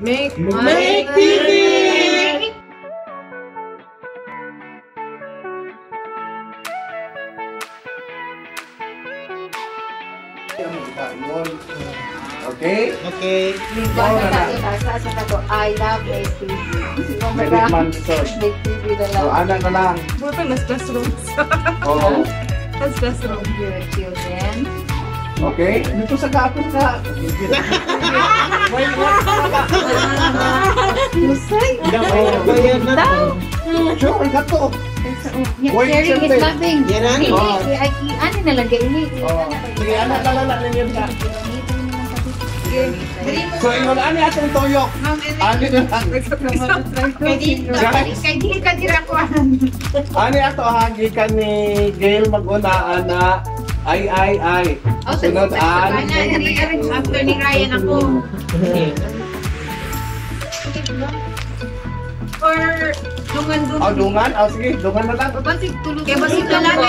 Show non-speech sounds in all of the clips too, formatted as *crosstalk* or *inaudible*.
Make Make TV! Okay? Okay. Wow, na na. I love Make TV. Manson. Make TV na So, lang. anak na lang. Buto nas classrooms. Oo. *laughs* Nas classroom. Your children. Okay? Dito sa gapon ka. Lusay. Bayad na to. Sure, gato. Sharing is loving. Yan Oh. i- ano na lang, ini. Oh. Sige, anak na lang na yun ka. So, ingon, ani atong toyok. Ani na lang. Kay di ka dira ko. ani ato hagi ka ni Gail mag-unaan na ay ay ay. Sunod an. After ni Ryan ako. Or dungan-dungan. Oh, dungan. Oh, sige, dungan na lang. Basig tulog. Kaya basig lalaki.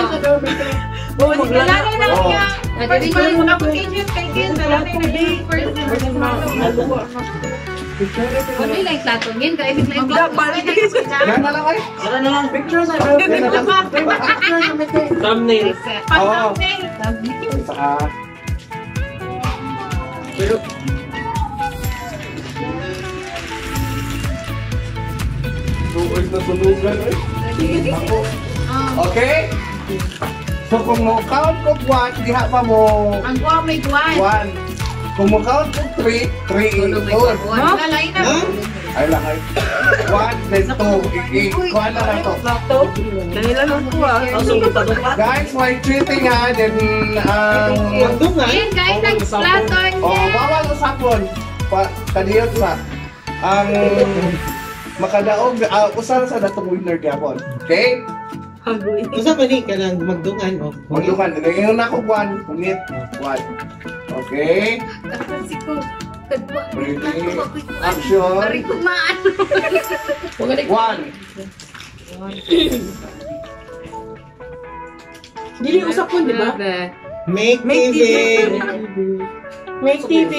Oh, Basig lalaki na Oo. niya. First person ako agent kay Ken. Lalaki na di first person. Ano yung like platon yun? Kaya bigla yung Yan na lang ay. Sara na lang. Pictures na. Yan na lang. Thumbnail. Oo. Sa Pero, Tuoy na sunugan eh. Ako. Okay? So kung mo count ko 1, diha pa mo Ang kuha may kuwan. 1. Kung count ko 3, 3 ingon. Lalay na. Ay lang ay. 1, then 2. Ikuha na lang to. Kanila lang po ah. Guys, may cheating ha. Then, ang... magdungan. Ayan guys, nag-platon oh, niya. bawal usapon. Pa, kadiyot sa... Ang... Makadaog, uh, usan sa datong winner gyapon. Okay? Hagoy. Usa pa ni ka lang magdungan o. Maglukan. Ngayon na ako 1. Pungit. 1. Okay? Kasi ko. Ready? Action. Dari kumaan. 1. Dili usap ko, di ba? Make Make TV. Make TV.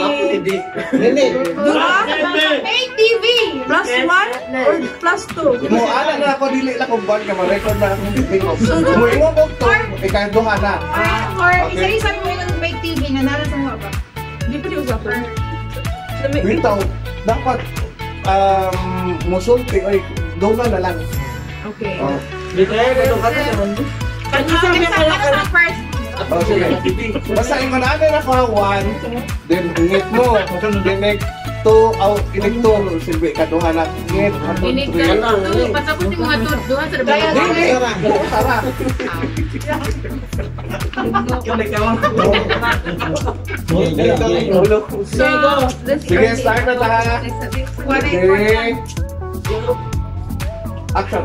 Make TV. Plus one or plus two? Mo ana na ako dili na ko ban ka ma-record na akong meeting ko. Mo ingon ko to, ikaw duha na. Or Okay. isa-isa mo yung make TV na nara sa mga ba? Di pa di usapan. Bitaw, dapat um musulti oy dungan na lang. Okay. Oh. Kanya sa mga first. Oh, sige. Basta ingon ana na ko one, then ngit mo. Then next two, aw inig two, silbi ka duha na. Ngit, Inig three. ka. Pasapos yung mga tudduhan sa Dili, dabayan. Tara. So, let's Sige, start na ta. Action.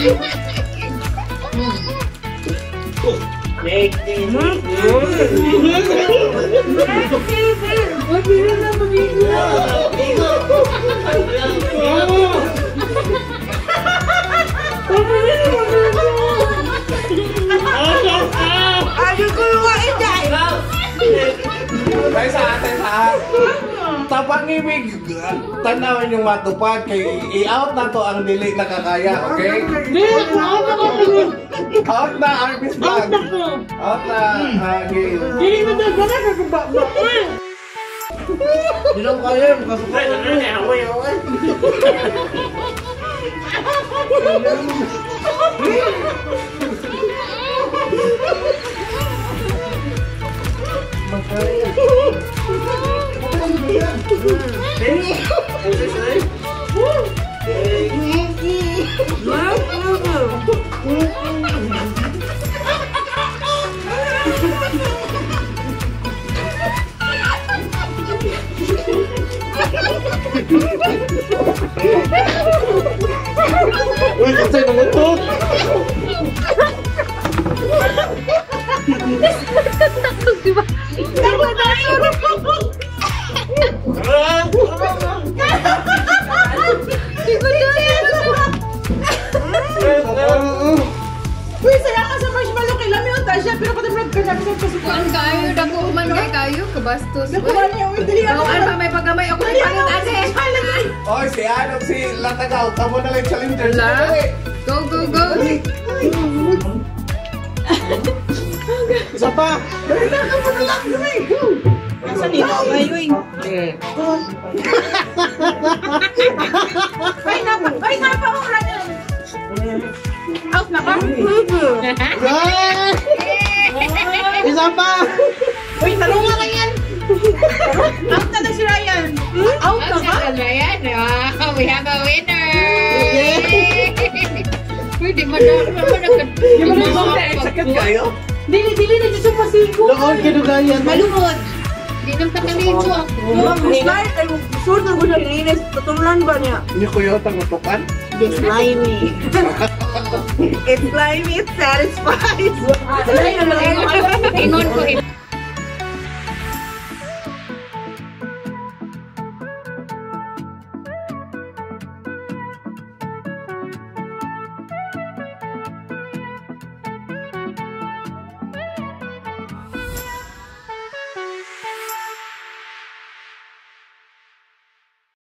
Make TV. Dahil sa atin ha. Tapang ibig, tanawin yung matupad kay i-out na to ang dili nakakaya, okay? Out na, Arbis Vlog. Out na, uh, Gail. Di lang kaya. Kasukay na rin. Away, away. Kayo, kabastos. Nakuha niya, uy, dali ako. Pa may pagamay ako Dali ng ako, pangit ate. Oy, si ano, si Latagaw. Tamo na lang challenger. Wala. Dali. Go, go, go. Isa pa. Nasaan niyo? Kayo, eh. Ay, napa, ay, napa, oras yan. Out na ka? Ah! *laughs* Isa pa. Uy, yan. Out na na si Ryan. Out na ka? Ryan, wow, we have a winner. Uy, di man na, di man na. Man na. Sakit kayo? Dili, dili na dyan sa pasigo. Doon kinugayan. Malungod. Di nang takaligo ako. Start, ay sure na ko siya linis. Tutulan ba niya? Hindi ko yung tangutukan. *laughs* It's slimy. it's slimy, it satisfies. Ingon ko,